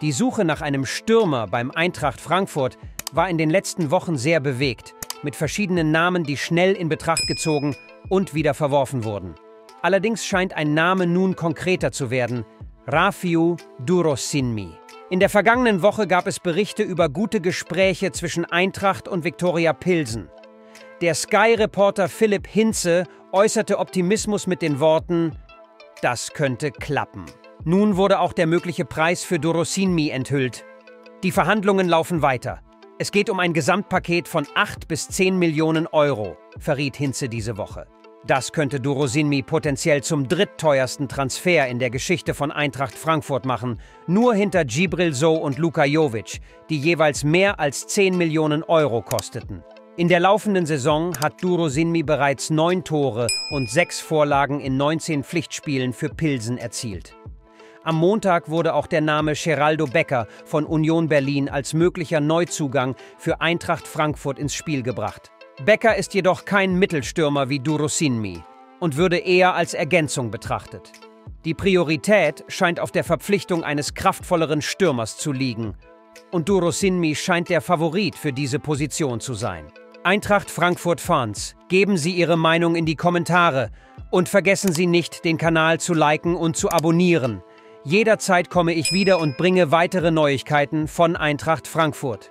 Die Suche nach einem Stürmer beim Eintracht Frankfurt war in den letzten Wochen sehr bewegt, mit verschiedenen Namen, die schnell in Betracht gezogen und wieder verworfen wurden. Allerdings scheint ein Name nun konkreter zu werden, Rafiu Durosinmi. In der vergangenen Woche gab es Berichte über gute Gespräche zwischen Eintracht und Viktoria Pilsen. Der Sky-Reporter Philipp Hinze äußerte Optimismus mit den Worten, das könnte klappen. Nun wurde auch der mögliche Preis für Dorosinmi enthüllt. Die Verhandlungen laufen weiter. Es geht um ein Gesamtpaket von 8 bis 10 Millionen Euro, verriet Hinze diese Woche. Das könnte Dorosinmi potenziell zum drittteuersten Transfer in der Geschichte von Eintracht Frankfurt machen, nur hinter Gibril So und Luka Jovic, die jeweils mehr als 10 Millionen Euro kosteten. In der laufenden Saison hat Dorosinmi bereits neun Tore und sechs Vorlagen in 19 Pflichtspielen für Pilsen erzielt. Am Montag wurde auch der Name Geraldo Becker von Union Berlin als möglicher Neuzugang für Eintracht Frankfurt ins Spiel gebracht. Becker ist jedoch kein Mittelstürmer wie Durosinmi und würde eher als Ergänzung betrachtet. Die Priorität scheint auf der Verpflichtung eines kraftvolleren Stürmers zu liegen. Und Durosinmi scheint der Favorit für diese Position zu sein. Eintracht Frankfurt Fans, geben Sie Ihre Meinung in die Kommentare und vergessen Sie nicht, den Kanal zu liken und zu abonnieren. Jederzeit komme ich wieder und bringe weitere Neuigkeiten von Eintracht Frankfurt.